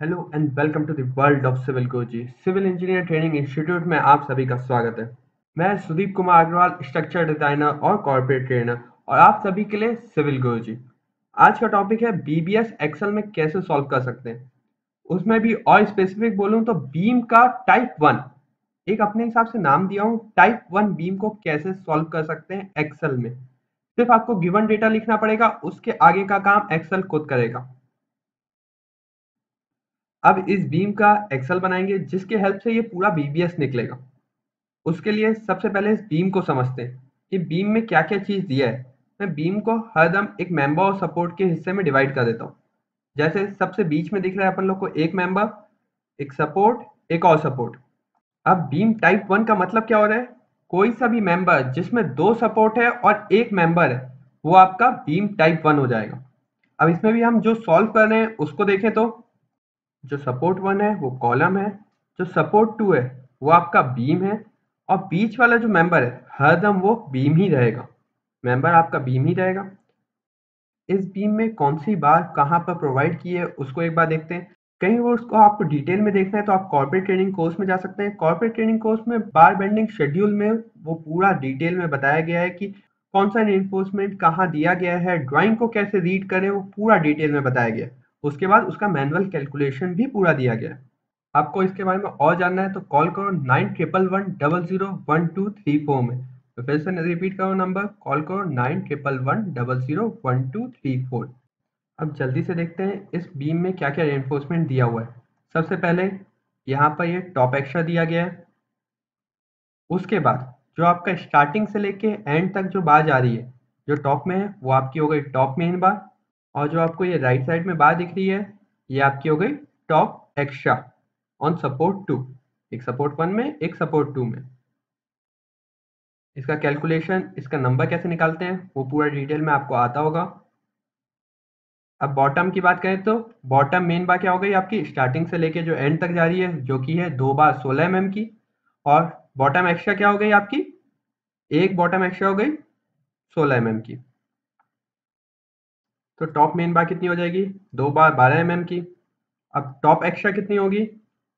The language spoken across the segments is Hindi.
Hello and welcome to the world of civil Kochi civil engineer training institute में आप सभी का स्वागत है। मैं सुदीप कुमार अग्रवाल स्ट्रक्चर डिज़ाइनर और कॉर्पोरेट ट्रेनर और आप सभी के लिए सिविल कोची आज का टॉपिक है बीबीएस एक्सेल में कैसे सॉल्व कर सकते हैं। उसमें भी और स्पेसिफिक बोलूँ तो बीम का टाइप वन एक अपने हिसाब से नाम दिया हूँ टाइप वन बीम को कैसे सॉल्व कर सकते हैं एक्सेल में। सिर्फ़ आपको गिवन डेटा लिखना पड़ेगा, उसके आगे का काम एक्सेल खुद करेगा। अब इस बीम का एक्सल बनाएँगे, जिसके हेल्प से ये पूरा बीबीएस निकलेगा। उसके लिए सबसे पहले इस बीम को समझते हैं कि बीम में क्या क्या चीज़ दिया है। मैं बीम को हरदम एक मेंबर और सपोर्ट के हिस्से में डिवाइड कर देता हूँ। जैसे सबसे बीच में दिख रहा है अपन लोग को एक मेंबर एक सपोर्ट एक और सपोर्ट अब बीम टाइप वन का मतलब क्या हो रहा है? कोई सा भी मेंबर जिसमें दो सपोर्ट है और एक मेंबर है, वो आपका बीम टाइप वन हो जाएगा। अब इसमें भी हम जो सॉल्व कर रहे हैं, उसको देखें तो जो सपोर्ट वन है, वो कॉलम है, जो सपोर्ट टू है, वो आपका बीम है, और बीच वाला जो मेंबर है, हरदम वो बीम ही रहेगा। मेंबर आपका बीम ही रहेगा। इस बीम में कौन सी बार कहाँ पर प्रोवाइड की है, उसको एक बार देखते हैं। कहीं वो उसको आपको डिटेल में देखना है तो आप कॉर्पोरेट ट्रेनिंग कोर्स में जा सकते हैं। कॉर्पोरेट ट्रेनिंग कोर्स में बार बेंडिंग शेड्यूल में वो पूरा डिटेल में बताया गया है कि कौन सा इन्फोर्समेंट कहाँ दिया गया है ड्राइंग को कैसे रीड करें, वो पूरा डिटेल में बताया गया है। उसके बाद उसका मैनुअल कैलकुलेशन भी पूरा दिया गया। आपको इसके बारे में और जानना है तो कॉल करो nine triple one double zero one two three four में। तो फिर से रिपीट करो नंबर कॉल करो nine triple one double zero one two three four अब जल्दी से देखते हैं इस बीम में क्या क्या रेनफोर्समेंट दिया हुआ है। सबसे पहले यहाँ पर ये टॉप एक्स्ट्रा दिया गया है। उसके बाद जो आपका स्टार्टिंग से लेके एंड तक जो बार जा रही है, जो टॉप में है, वो आपकी हो गई टॉप मेन बार और जो आपको ये राइट साइड में बार दिख रही है, ये आपकी हो गई top extra on support two एक सपोर्ट वन में, एक सपोर्ट टू में. इसका कैलकुलेशन इसका नंबर कैसे निकालते हैं, वो पूरा डिटेल में आपको आता होगा. अब बॉटम की बात करें तो बॉटम मेन बार क्या हो गई आपकी? स्टार्टिंग से लेके जो एंड तक जा रही है, जो कि है दो बार सोलह एम की. और बॉटम एक्स्ट्रा क्या हो गई आपकी? एक बॉटम एक्स्ट्रा हो गई सोलह एम की. तो टॉप मेन बार कितनी हो जाएगी? दो बार बारह एम की। अब टॉप एक्स्ट्रा कितनी होगी?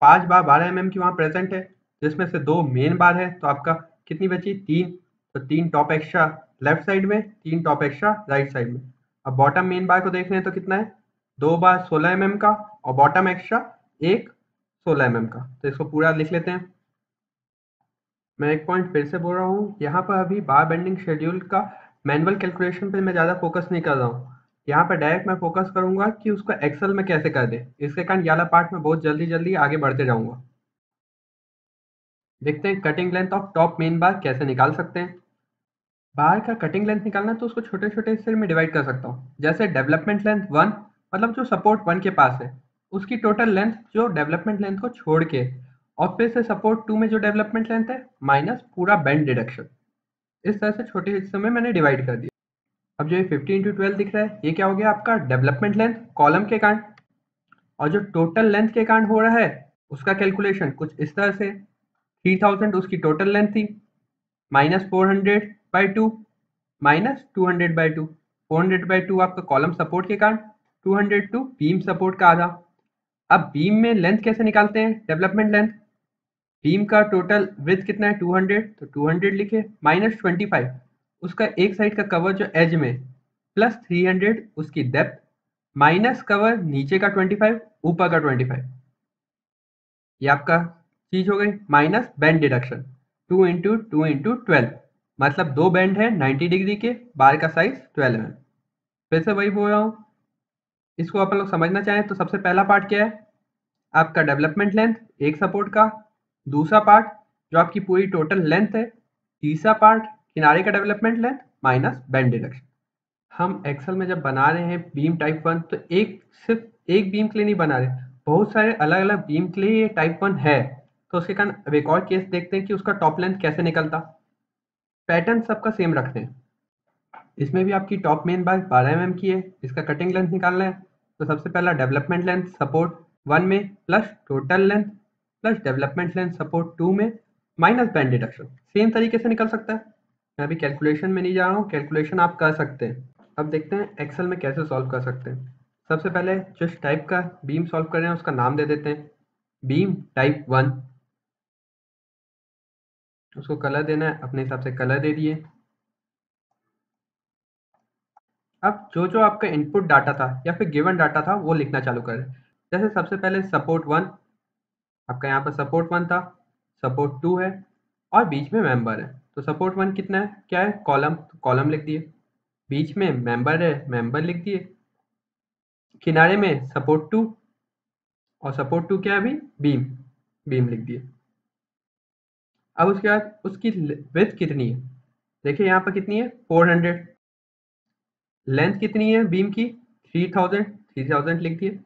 पाँच बार बारह एम की वहाँ प्रेजेंट है, जिसमें से दो मेन बार है तो आपका कितनी बची? तीन। तो तीन टॉप एक्स्ट्रा लेफ़्ट साइड में, तीन टॉप एक्स्ट्रा राइट साइड में। अब बॉटम मेन बार को देख रहे हैं तो कितना है? दो बार सोलह एम का और बॉटम एक्स्ट्रा एक सोलह एम का। तो इसको पूरा लिख लेते हैं। मैं एक पॉइंट फिर से बोल रहा हूँ। यहाँ पर अभी बार बेंडिंग शेड्यूल का मैनुअल कैलकुलेशन पे मैं ज़्यादा फोकस नहीं कर रहा हूँ। यहाँ पर डायरेक्ट मैं फोकस करूँगा कि उसको एक्सेल में कैसे कर दे। इसके कारण याला पार्ट में बहुत जल्दी जल्दी आगे बढ़ते जाऊँगा। देखते हैं cutting length of top main bar कैसे निकाल सकते हैं। बार का कटिंग लेंथ निकालना तो उसको छोटे छोटे हिस्से में डिवाइड कर सकता हूँ। जैसे डेवलपमेंट लेंथ वन मतलब जो सपोर्ट वन के पास है। उसकी टोटल लेंथ जो डेवलपमेंट लेंथ को छोड़ के, और फिर से सपोर्ट टू में जो डेवलपमेंट लेंथ है माइनस पूरा बैंड डिडक्शन इस तरह से छोटे हिस्से में मैंने डिवाइड कर दिया। अब जो ये फिफ्टी इंटू ट्वेल्व दिख रहा है, ये क्या हो गया आपका? डेवलपमेंट लेंथ कॉलम के कारण और जो टोटल लेंथ के कारण हो रहा है, उसका कैलकुलेशन कुछ इस तरह से। थ्री थाउज़ेंड उसकी टोटल लेंथ थी। Minus four hundred by two minus two hundred by two four hundred by two आपका कॉलम सपोर्ट के कारण two hundred two beam support का आधा। अब बीम में लेंथ कैसे निकालते हैं? डेवलपमेंट लेंथ बीम का टोटल विथ कितना है? टू हंड्रेड तो टू हंड्रेड लिखे। माइनस ट्वेंटी फाइव उसका एक साइड का कवर जो एज में प्लस थ्री हंड्रेड उसकी डेप्थ माइनस कवर नीचे का ट्वेंटी फाइव ऊपर का ट्वेंटी फाइव ये आपका चीज़ हो गई minus bend deduction two into two into twelve मतलब दो बैंड है नाइन्टी डिग्री के, बार का साइज़ ट्वेल्व है। फिर से वही बोल रहा हूँ। इसको अपन लोग समझना चाहें तो सबसे पहला पार्ट क्या है? आपका डेवलपमेंट लेंथ एक सपोर्ट का। दूसरा पार्ट जो आपकी पूरी टोटल लेंथ है, तीसरा पार्ट किनारे का development length minus bend deduction हम एक्सेल में जब बना रहे हैं बीम टाइप वन तो एक सिर्फ़ एक बीम के लिए नहीं बना रहे बहुत सारे अलग अलग बीम के लिए टाइप वन है। तो उसके कारण अब एक और केस देखते हैं कि उसका टॉप लेंथ कैसे निकलता। पैटर्न सबका सेम रखते हैं। इसमें भी आपकी टॉप मेन बार बारह एम की है, इसका कटिंग लेंथ निकालना है। तो सबसे पहला डेवलपमेंट लेंथ सपोर्ट वन में plus total length plus development length support two में माइनस बैंड डिडक्शन सेम तरीके से निकल सकता है। मैं अभी कैलकुलेशन में नहीं जा रहा हूँ कैलकुलेशन आप कर सकते हैं। अब देखते हैं एक्सेल में कैसे सॉल्व कर सकते हैं। सबसे पहले जिस टाइप का बीम सॉल्व कर रहे हैं, उसका नाम दे देते हैं। बीम टाइप वन उसको कलर देना है, अपने हिसाब से कलर दे दिए। अब जो जो आपका इनपुट डाटा था, या फिर गिवन डाटा था, वो लिखना चालू करें जैसे सबसे पहले सपोर्ट वन आपका यहाँ पर सपोर्ट वन था सपोर्ट टू है, और बीच में मेंबर है। तो सपोर्ट वन कितना है? क्या है? कॉलम तो कॉलम लिख दिए। बीच में मेंबर है मेंबर लिख दिए। किनारे में सपोर्ट टू और सपोर्ट टू क्या है अभी? बीम बीम लिख दिए। अब उसके बाद उसकी विथ कितनी है? देखिए यहाँ पर कितनी है? 400 लेंथ कितनी है बीम की? 3000 3000 लिख दिए।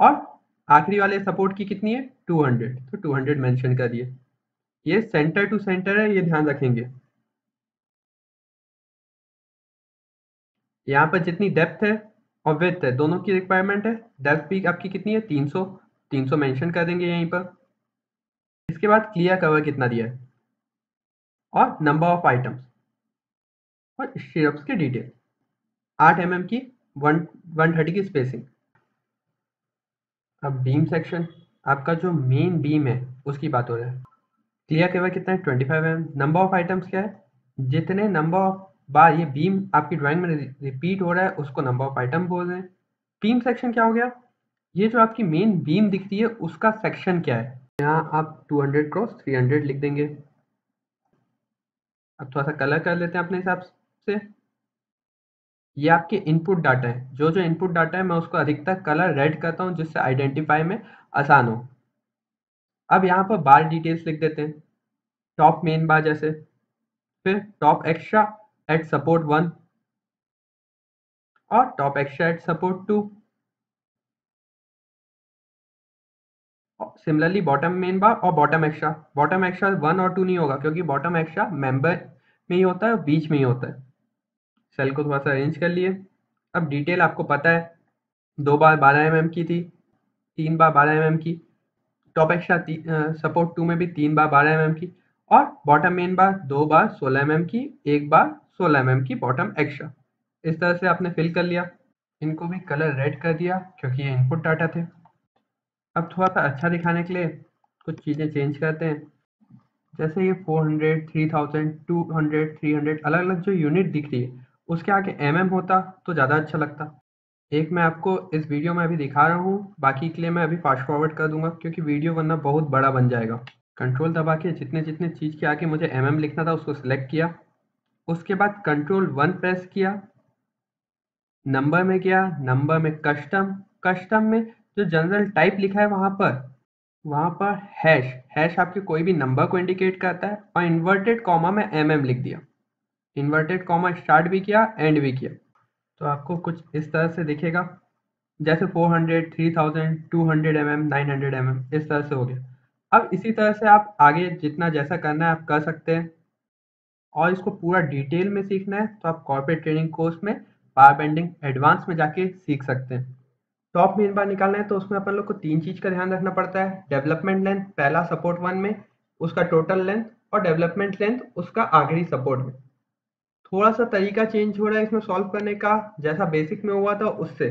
और आखिरी वाले सपोर्ट की कितनी है? 200 तो 200 मेंशन कर दिए। ये सेंटर टू सेंटर है, ये ध्यान रखेंगे। यहाँ पर जितनी डेप्थ है और विथ है, दोनों की रिक्वायरमेंट है। डेप्थ भी आपकी कितनी है? 300 300 मेंशन कर देंगे यहीं पर। इसके बाद क्लियर कवर कितना दिया है? और नंबर ऑफ़ आइटम्स और स्टीरप्स की डिटेल 8 एम mm की वन वन थर्टी की स्पेसिंग अब बीम सेक्शन आपका जो मेन बीम है, उसकी बात हो रहा है। क्लियर कवर कितना है? Twenty five M number of items क्या है? जितने नंबर ऑफ़ बार ये बीम आपकी ड्राइंग में रिपीट हो रहा है, उसको नंबर ऑफ़ आइटम बोल रहे हैं। बीम सेक्शन क्या हो गया? ये जो आपकी मेन बीम दिखती है, उसका सेक्शन क्या है? यहाँ आप 200 क्रॉस 300 लिख देंगे। अब थोड़ा सा कलर कर लेते हैं अपने हिसाब से। ये आपके इनपुट डाटा है। जो जो इनपुट डाटा है, मैं उसको अधिकतर कलर रेड करता हूँ, जिससे आइडेंटिफाई में आसान हो। अब यहाँ पर बार डिटेल्स लिख देते हैं। टॉप मेन बार जैसे। फिर top extra at support one और top extra at support two similarly bottom main bar और bottom extra bottom extra one और टू नहीं होगा, क्योंकि बॉटम एक्स्ट्रा मेंबर में ही होता है और बीच में ही होता है। सेल को थोड़ा सा अरेंज कर लिए। अब डिटेल आपको पता है, दो बार बारह एम की थी, तीन बार बारह एम की। टॉप एक्स्ट्रा सपोर्ट टू में भी तीन बार बारह एम की और बॉटम मेन बार दो बार सोलह एम की एक बार सोलह एम की बॉटम एक्स्ट्रा इस तरह से आपने फिल कर लिया। इनको भी कलर रेड कर दिया क्योंकि ये इनपुट डाटा थे। अब थोड़ा सा अच्छा दिखाने के लिए कुछ चीज़ें चेंज करते हैं। जैसे ये 400, 3000, 200, 300 अलग अलग जो यूनिट दिख रही है उसके आगे एम mm होता तो ज़्यादा अच्छा लगता। एक मैं आपको इस वीडियो में अभी दिखा रहा हूँ, बाकी के लिए मैं अभी फास्ट फॉरवर्ड कर दूँगा, क्योंकि वीडियो वरना बहुत बड़ा बन जाएगा। कंट्रोल दबा के जितने जितने चीज़ के आगे मुझे एम mm लिखना था उसको सिलेक्ट किया। उसके बाद कंट्रोल वन प्रेस किया। नंबर में गया नंबर में कस्टम कस्टम में जो जनरल टाइप लिखा है वहाँ पर वहाँ पर हैश हैश आपके कोई भी नंबर को इंडिकेट करता है, और इन्वर्टेड कॉमा में एम लिख दिया। इन्वर्टेड कॉमा स्टार्ट भी किया एंड भी किया। तो आपको कुछ इस तरह से दिखेगा जैसे 400, 3000, 200 mm, 900 mm इस तरह से हो गया। अब इसी तरह से आप आगे जितना जैसा करना है आप कर सकते हैं। और इसको पूरा डिटेल में सीखना है तो आप कॉर्पोरेट ट्रेनिंग कोर्स में पावर बेंडिंग एडवांस में जाके सीख सकते हैं। टॉप मेन बार निकालना है तो उसमें अपन लोग को तीन चीज़ का ध्यान रखना पड़ता है। डेवलपमेंट लेंथ पहला सपोर्ट वन में उसका टोटल लेंथ और डेवलपमेंट लेंथ उसका आखिरी सपोर्ट में। थोड़ा सा तरीका चेंज हो रहा है इसमें सॉल्व करने का, जैसा बेसिक में हुआ था उससे।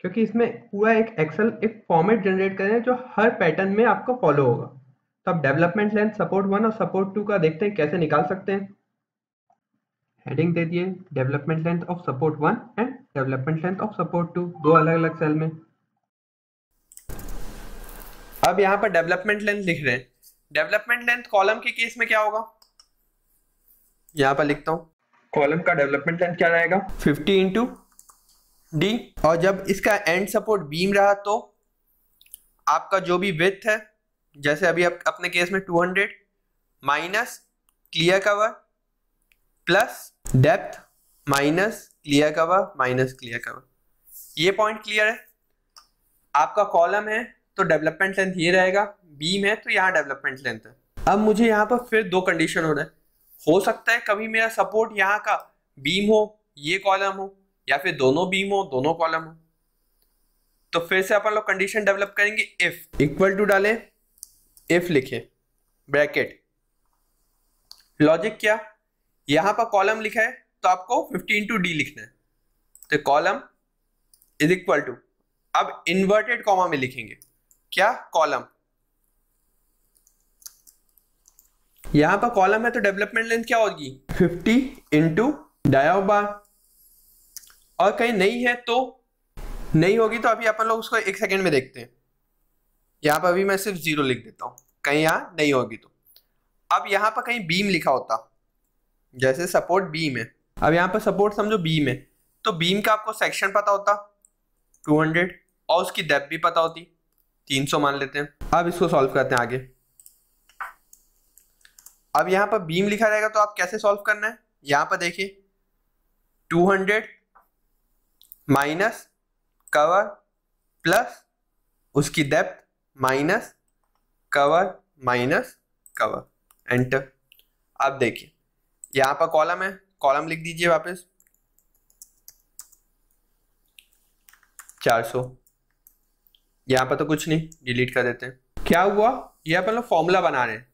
क्योंकि इसमें पूरा एक एक्सेल एक फॉर्मेट जनरेट करें जो हर पैटर्न में आपको फॉलो होगा। तो आप डेवलपमेंट लेंथ सपोर्ट वन और सपोर्ट टू का देखते हैं कैसे निकाल सकते हैं। हेडिंग दे दिए development length of support one and development length of support two दो अलग अलग सेल में। अब यहाँ पर डेवलपमेंट लेंथ लिख रहे हैं। डेवलपमेंट लेंथ कॉलम के केस में क्या होगा? यहाँ पर लिखता हूँ। कॉलम का डेवलपमेंट लेंथ क्या रहेगा? 50 इंटू डी। और जब इसका एंड सपोर्ट बीम रहा तो आपका जो भी विथ है, जैसे अभी आप अपने केस में 200 minus clear cover plus depth minus clear cover minus clear cover ये पॉइंट क्लियर है। आपका कॉलम है तो डेवलपमेंट लेंथ ये रहेगा। बीम है तो यहाँ डेवलपमेंट लेंथ है। अब मुझे यहाँ पर फिर दो कंडीशन हो रहा है। हो सकता है कभी मेरा सपोर्ट यहाँ का बीम हो, ये कॉलम हो, या फिर दोनों बीम हो, दोनों कॉलम हो। तो फिर से अपन लोग कंडीशन डेवलप करेंगे इफ़ इक्वल टू डालें इफ़ लिखे ब्रैकेट लॉजिक क्या? यहाँ पर कॉलम लिखा है तो आपको 15 टू डी लिखना है। तो कॉलम इज़ इक्वल टू अब इन्वर्टेड कॉमा में लिखेंगे। क्या? कॉलम यहाँ पर कॉलम है तो डेवलपमेंट लेंथ क्या होगी? 50 इंटू डाया बार और कहीं नहीं है तो नहीं होगी तो अभी अपन लोग उसको एक सेकेंड में देखते हैं। यहाँ पर अभी मैं सिर्फ़ ज़ीरो लिख देता हूँ। कहीं यहाँ नहीं होगी तो। अब यहाँ पर कहीं बीम लिखा होता। जैसे सपोर्ट बीम है। अब यहाँ पर सपोर्ट समझो बीम है। तो बीम का आपको सेक्शन पता होता। 200 और उसकी डेप्थ भी पता होती। 300 मान लेते हैं। अब इसको सॉल्व करते हैं आगे। अब यहाँ पर बीम लिखा रहेगा तो आप कैसे सॉल्व करना है? यहाँ पर देखिए 200 माइनस कवर प्लस उसकी depth minus cover minus cover enter अब देखिए, यहाँ पर कॉलम है कॉलम लिख दीजिए वापस. 400 यहाँ पर तो कुछ नहीं डिलीट कर देते हैं. क्या हुआ? ये अपन लोग फॉर्मूला बना रहे हैं.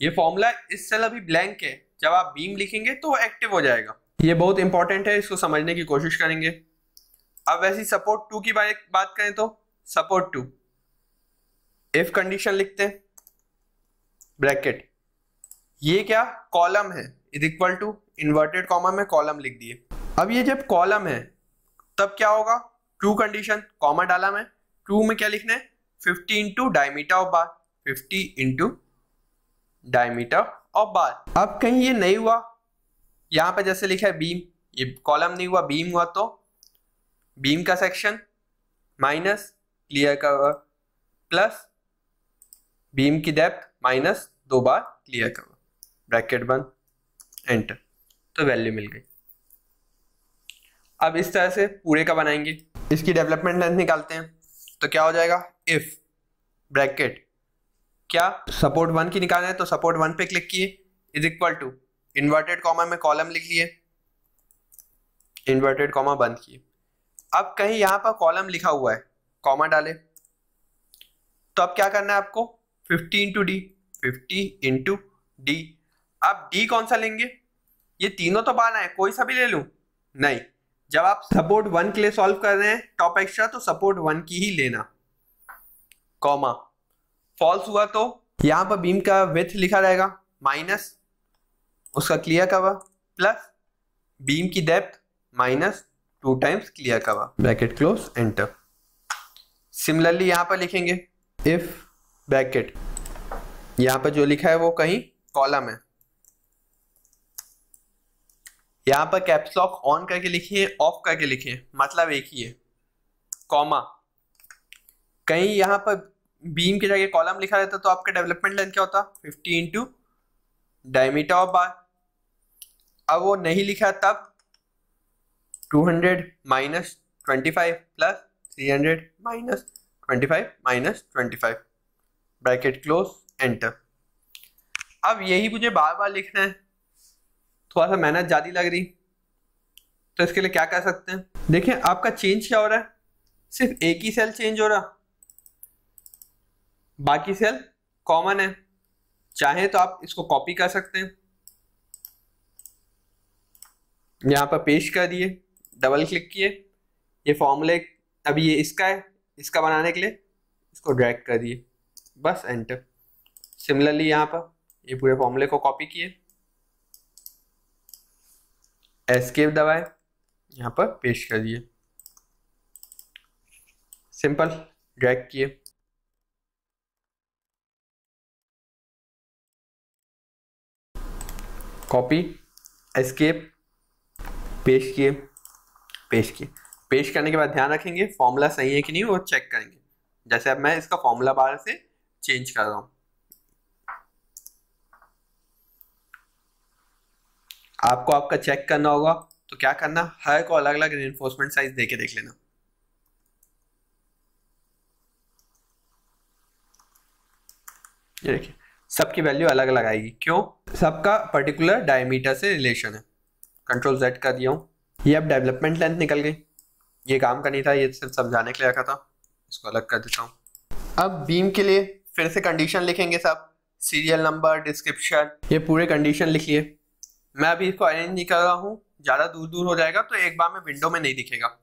ये फॉर्मूला इस सेल अभी ब्लैंक है। जब आप बीम लिखेंगे तो एक्टिव हो जाएगा। ये बहुत इंपॉर्टेंट है, इसको समझने की कोशिश करेंगे। अब वैसी सपोर्ट टू की बात करें तो सपोर्ट टू इफ़ कंडीशन लिखते हैं ब्रैकेट ये क्या? कॉलम है। Is equal to inverted comma में कॉलम लिख दिए। अब ये जब कॉलम है, तब क्या होगा? ट्रू कंडीशन कॉमा डाला मैं। ट्रू में क्या लिखना है? Fifty into diameter of bar fifty into diameter of bar अब कहीं ये नहीं हुआ, यहाँ पे जैसे लिखा है बीम ये कॉलम नहीं हुआ बीम हुआ तो बीम का section minus clear cover plus beam की डेप्थ माइनस दो बार क्लियर कवर ब्रैकेट बंद एंटर तो वैल्यू मिल गई. अब इस तरह से पूरे का बनाएँगे. इसकी डेवलपमेंट लेंथ निकालते हैं. तो क्या हो जाएगा? इफ़ ब्रैकेट क्या? सपोर्ट वन की निकालना है तो सपोर्ट वन पे क्लिक किए। Is equal to inverted comma में कॉलम लिख लिए। इन्वर्टेड कॉमा बंद किए। अब कहीं यहाँ पर कॉलम लिखा हुआ है कॉमा डाले। तो अब क्या करना है आपको? 50 into D fifty into D अब डी कौन सा लेंगे? ये तीनों तो बाना है कोई सा भी ले लू? नहीं। जब आप सपोर्ट वन के लिए सॉल्व कर रहे हैं टॉप एक्स्ट्रा तो सपोर्ट वन की ही लेना। कॉमा फॉल्स हुआ तो? यहाँ पर बीम का विथ लिखा रहेगा माइनस उसका क्लियर कवर प्लस बीम की depth minus two times clear cover bracket close enter similarly यहाँ पर लिखेंगे इफ़ ब्रैकेट यहाँ पर जो लिखा है वो कहीं कॉलम है. यहाँ पर कैप्स लॉक ऑन करके लिखिए ऑफ़ करके लिखिए मतलब एक ही है कॉमा कहीं यहाँ पर बीम की जगह कॉलम लिखा रहता तो आपका डेवलपमेंट लेंथ क्या होता? Fifty into diameter of bar अब वो नहीं लिखा तब 200 minus twenty five plus three hundred minus twenty five minus twenty five bracket close enter अब यही मुझे बार बार लिखना है। थोड़ा सा मेहनत ज़्यादा लग रही। तो इसके लिए क्या कर सकते हैं? देखिए आपका चेंज क्या हो रहा है? सिर्फ़ एक ही सेल चेंज हो रहा। बाकी सेल कॉमन है। चाहे तो आप इसको कॉपी कर सकते हैं। यहाँ पर पेश कर दिए डबल क्लिक किए। ये फॉर्मूले अभी ये इसका है, इसका बनाने के लिए इसको ड्रैग कर दिए। बस एंटर सिमिलरली यहाँ पर ये पूरे फॉर्मूले को कॉपी किए। एस्केप दबाए। यहाँ पर पेश कर दिए। सिंपल ड्रैग किए। कॉपी एस्केप पेश किए पेश किए। पेश करने के बाद ध्यान रखेंगे फॉर्मूला सही है कि नहीं, वो चेक करेंगे। जैसे अब मैं इसका फॉर्मूला बार से चेंज कर रहा हूँ। आपको आपका चेक करना होगा तो क्या करना? हर को अलग अलग इन्फोर्समेंट साइज़ देके देख लेना। ये देखिए, सबकी वैल्यू अलग अलग आएगी। क्यों? सबका पर्टिकुलर डायमीटर से रिलेशन है। कंट्रोल जेड कर दिया हूँ। ये अब डेवलपमेंट लेंथ निकल गई। ये काम का नहीं था, ये सिर्फ़ समझाने के लिए रखा था। इसको अलग कर देता हूँ। अब बीम के लिए फिर से कंडीशन लिखेंगे सब। सीरियल नंबर डिस्क्रिप्शन ये पूरे कंडीशन लिख लिए। मैं अभी इसको अरेंज नहीं कर रहा हूँ। ज़्यादा दूर दूर हो जाएगा तो एक बार में विंडो में नहीं दिखेगा।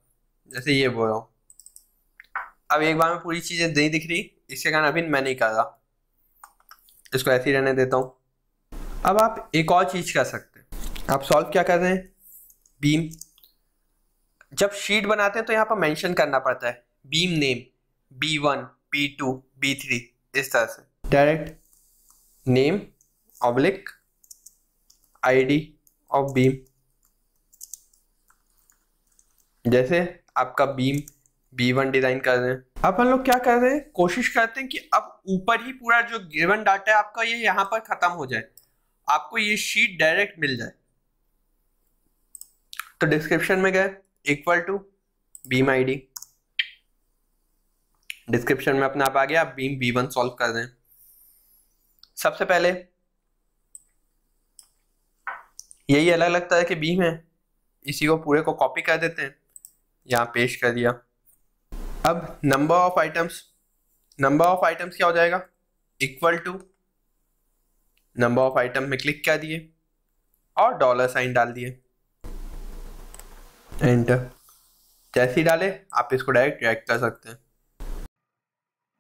जैसे ये बोल रहा हूँ। अब एक बार में पूरी चीज़ें नहीं दिख रही। इसके कारण अभी मैं नहीं कर रहा। इसको ऐसे ही रहने देता हूँ। अब आप एक और चीज़ कर सकते हैं। आप सॉल्व क्या कर रहे हैं? बीम जब शीट बनाते हैं तो यहाँ पर मेंशन करना पड़ता है। Beam name B one B two B three इस तरह से। Direct name oblique ID of beam जैसे आपका बीम बी वन डिज़ाइन कर रहे हैं। अब हम लोग क्या कर रहे हैं? कोशिश करते हैं कि अब ऊपर ही पूरा जो गिवन डाटा है आपका ये यहाँ पर खत्म हो जाए। आपको ये शीट डायरेक्ट मिल जाए। तो डिस्क्रिप्शन में गए equal to beam ID description में अपने आप आ गया आप बीम बी वन सॉल्व कर दें सबसे पहले, यही अलग अलग तरह के बीम है, इसी को पूरे को कॉपी कर देते हैं। यहाँ पेश कर दिया। अब number of items number of items क्या हो जाएगा? Equal to number of item में क्लिक कर दिए और डॉलर साइन डाल दिए। एंटर जैसे ही डाले आप इसको डायरेक्ट ड्रैग कर सकते हैं।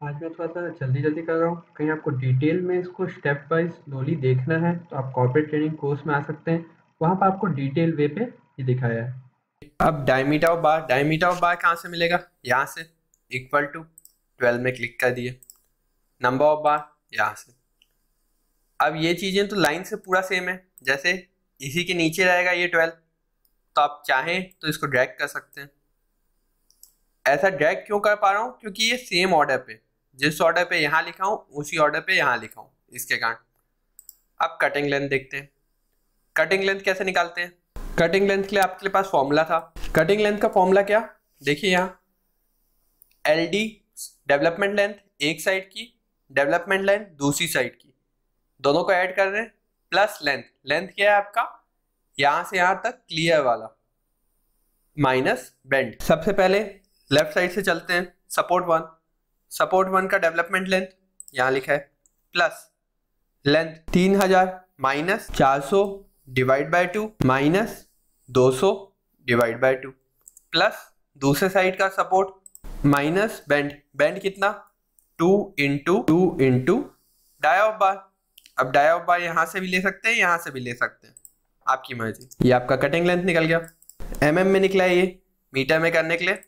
आज मैं थोड़ा सा जल्दी जल्दी कर रहा हूँ। कहीं आपको डिटेल में इसको स्टेप वाइज स्लोली देखना है तो आप कॉर्पोरेट ट्रेनिंग कोर्स में आ सकते हैं। वहाँ पर आपको डिटेल वे पे ये दिखाया है। अब diameter of bar diameter of bar कहाँ से मिलेगा? यहाँ से इक्वल टू ट्वेल्व में क्लिक कर दिए। नंबर ऑफ़ बार यहाँ से। अब ये चीज़ें तो लाइन से पूरा सेम है। जैसे इसी के नीचे रहेगा ये ट्वेल्व तो आप चाहें तो इसको ड्रैग कर सकते हैं। ऐसा ड्रैग क्यों कर पा रहा हूँ? क्योंकि ये सेम ऑर्डर पे। जिस ऑर्डर पे यहाँ लिखा हूँ, उसी ऑर्डर पे यहाँ लिखा हूँ, इसके कारण। अब कटिंग लेंथ देखते हैं। कटिंग लेंथ कैसे निकालते हैं? कटिंग लेंथ के लिए आपके पास फॉर्मूला था। कटिंग लेंथ का फॉर्मूला क्या? देखिए यहाँ। एल डी डेवलपमेंट लेंथ एक साइड की डेवलपमेंट लेंथ दूसरी साइड की। दोनों को ऐड कर रहे हैं प्लस लेंथ लेंथ क्या है आपका? यहाँ से यहाँ तक क्लियर वाला। माइनस बेंड सबसे पहले लेफ़्ट साइड से चलते हैं। सपोर्ट वन सपोर्ट वन का डेवलपमेंट लेंथ यहाँ लिखा है। प्लस लेंथ तीन हज़ार माइनस चार सौ डिवाइड बाय टू माइनस दो सौ डिवाइड बाय टू प्लस दूसरे साइड का सपोर्ट माइनस बेंड बेंड कितना? Two into two into dia bar अब डाया बार यहाँ से भी ले सकते हैं, यहाँ से भी ले सकते हैं। आपकी मर्ज़ी। ये आपका कटिंग लेंथ निकल गया। एम mm में निकला है ये। मीटर में करने के लिए।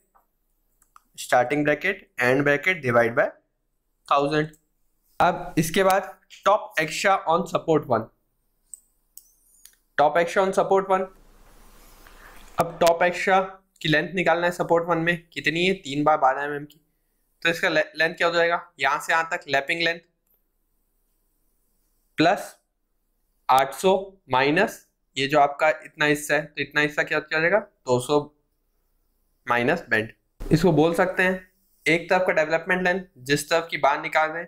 Starting bracket and bracket divide by thousand अब इसके बाद top extra on support one top extra on support one अब टॉप एक्स्ट्रा की लेंथ निकालना है सपोर्ट वन में। कितनी है? तीन बार बारह एम mm की। तो इसका लेंथ क्या हो जाएगा? यहाँ से यहाँ तक लैपिंग लेंथ प्लस 800 माइनस, ये जो आपका इतना हिस्सा है तो इतना हिस्सा क्या हो जाएगा? 200 माइनस बेंड। इसको बोल सकते हैं, एक तरफ़ का डेवलपमेंट लेंथ, जिस तरफ़ की बाहर निकाल हैं,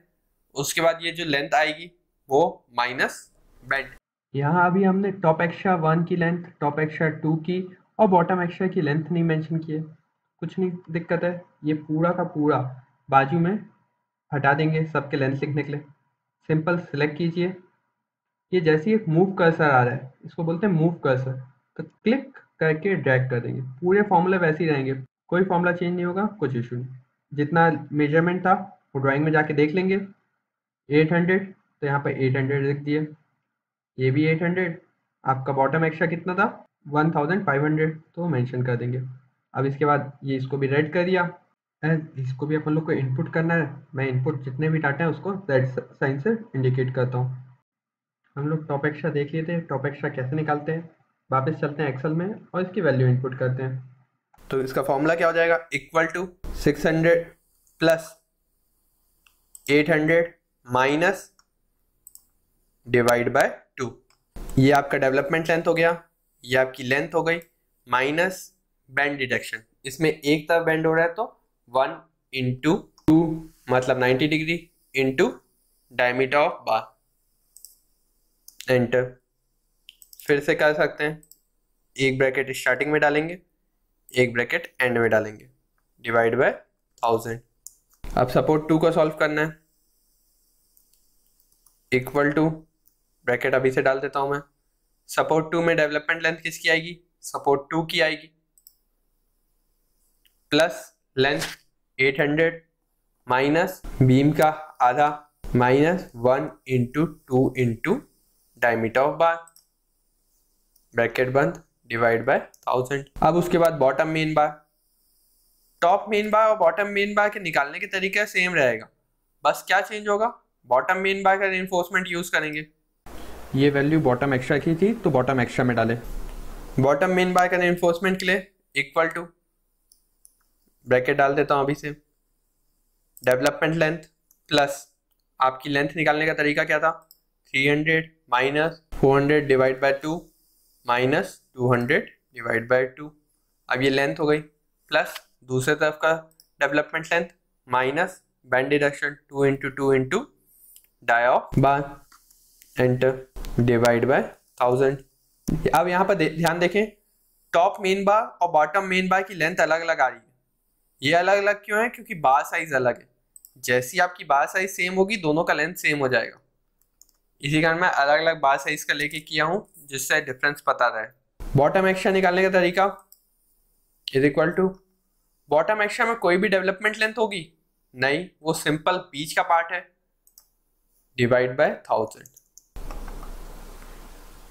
उसके बाद ये जो लेंथ आएगी, वो माइनस बेंड। यहाँ अभी हमने टॉप एक्स्ट्रा वन की लेंथ, टॉप एक्स्ट्रा टू की, और बॉटम एक्स्ट्रा की लेंथ नहीं मेंशन की है। कुछ नहीं दिक्कत है, ये पूरा का पूरा बाजू में हटा देंगे सबके लेंथ लिखने के लिए। सिंपल सिलेक्ट कीजिए। ये जैसे एक मूव कर्सर आ रहा है, इसको बोलते हैं मूव कर्सर तो क्लिक करके ड्रैग कर देंगे। पूरे फॉर्मूले वैसे ही रहेंगे। कोई फॉर्मूला चेंज नहीं होगा, कुछ इशू नहीं। जितना मेज़रमेंट था, वो ड्राइंग में जाके देख लेंगे। 800 तो यहाँ पर 800 लिख दिए। ये भी 800 आपका बॉटम एक्स्ट्रा कितना था? 1500 तो मेंशन कर देंगे। अब इसके बाद ये इसको भी रेड कर दिया। इसको भी अपन लोग को इनपुट करना है, मैं इनपुट जितने भी डाटा है उसको रेड साइन से इंडिकेट करता हूँ। हम लोग टॉप एक्स्ट्रा देख लिए थे टॉप एक्स्ट्रा कैसे निकालते हैं, वापस चलते हैं एक्सेल में और इसकी वैल्यू इनपुट करते हैं। तो इसका फॉर्मूला क्या हो जाएगा? Equal to six hundred plus eight hundred minus divide by two ये आपका डेवलपमेंट लेंथ हो गया, ये आपकी लेंथ हो गई माइनस बैंड डिडक्शन इसमें एक तरफ़ बैंड हो रहा है तो वन इंटू टू मतलब 90 degree into diameter of bar enter फिर से कर सकते हैं। एक ब्रैकेट स्टार्टिंग में डालेंगे, एक ब्रैकेट एंड में डालेंगे। डिवाइड बाय थाउज़ेंड अब सपोर्ट टू को सॉल्व करना है। इक्वल टू ब्रैकेट अभी से डाल देता हूँ मैं। सपोर्ट टू में डेवलपमेंट लेंथ किसकी आएगी? सपोर्ट टू की आएगी। प्लस लेंथ 800 माइनस बीम का आधा, minus one into two into diameter of bar, bracket बंद, डिवाइड बाय थाउज़ेंड। अब उसके बाद bottom main bar. Top main bar और बॉटम मेन बार के निकालने के तरीका सेम रहेगा। बस क्या चेंज होगा? बॉटम मेन बार का इन्फोर्समेंट यूज़ करेंगे। ये वैल्यू बॉटम एक्स्ट्रा की थी तो बॉटम एक्स्ट्रा में डाले। बॉटम मेन बार का इन्फोर्समेंट के लिए इक्वल टू ब्रैकेट डाल देता हूँ अभी से। डेवलपमेंट लेंथ प्लस आपकी लेंथ निकालने का तरीका क्या था? 300 minus four hundred divide by two minus two hundred divide by two अब ये लेंथ हो गई। प्लस दूसरे तरफ़ का development length minus bend deduction two into two into dia bar enter divide by thousand अब यहाँ पर ध्यान देखें टॉप मेन बार और बॉटम मेन बार की लेंथ अलग अलग आ रही है। ये अलग अलग क्यों है? क्योंकि बार साइज़ अलग है। जैसी आपकी बार साइज़ सेम होगी, दोनों का लेंथ सेम हो जाएगा। इसी कारण मैं अलग अलग बार साइज़ का लेके किया हूँ, जिससे डिफरेंस पता रहे। बॉटम एक्शन निकालने का तरीका? Is equal to bottom action में कोई भी डेवलपमेंट लेंथ होगी? नहीं, वो सिंपल बीच का पार्ट है। डिवाइड बाय थाउज़ेंड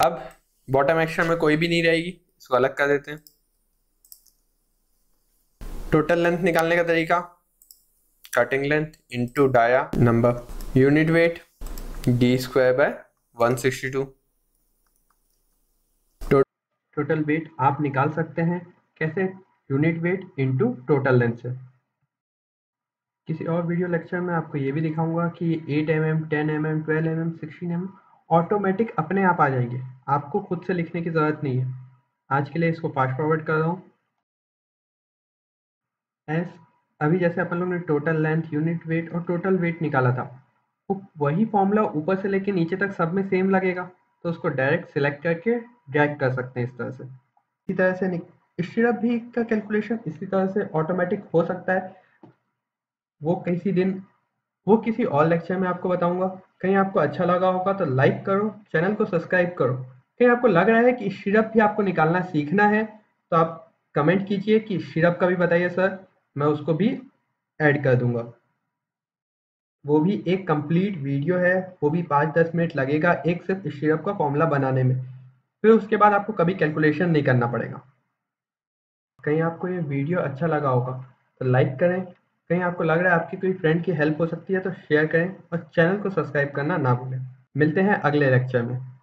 अब बॉटम एक्शन में कोई भी नहीं रहेगी, इसको अलग कर देते हैं। टोटल लेंथ निकालने का तरीका? Cutting length into dia number unit weight D square by 162 total weight आप निकाल सकते हैं। कैसे? Unit weight into total length से। किसी और वीडियो लेक्चर में आपको ये भी दिखाऊँगा कि 8 M M ten M M twelve M M sixteen M automatic अपने आप आ जाएँगे। आपको खुद से लिखने की ज़रूरत नहीं है। आज के लिए इसको फास्ट फॉरवर्ड कर रहा हूँ। एस अभी जैसे अपन लोग ने टोटल लेंथ यूनिट वेट और टोटल वेट निकाला था वो वही फॉर्मूला ऊपर से लेके नीचे तक सब में सेम लगेगा तो उसको डायरेक्ट सिलेक्ट करके ड्रैग कर सकते हैं इस तरह से। इसी तरह से स्टिरअप भी का कैलकुलेशन इसी तरह से ऑटोमेटिक हो सकता है। वो किसी दिन, वो किसी और लेक्चर में आपको बताऊँगा। कहीं आपको अच्छा लगा होगा तो लाइक करो चैनल को सब्सक्राइब करो। कहीं आपको लग रहा है कि सिरप भी आपको निकालना सीखना है तो आप कमेंट कीजिए कि सिरप का भी बताइए सर मैं उसको भी ऐड कर दूँगा। वो भी एक कंप्लीट वीडियो है, वो भी पाँच दस मिनट लगेगा एक सिर्फ़ सिरप का फॉर्मूला बनाने में। फिर उसके बाद आपको कभी कैलकुलेशन नहीं करना पड़ेगा। कहीं आपको ये वीडियो अच्छा लगा होगा तो लाइक करें। कहीं आपको लग रहा है आपकी कोई फ्रेंड की हेल्प हो सकती है तो शेयर करें और चैनल को सब्सक्राइब करना ना भूलें। मिलते हैं अगले लेक्चर में।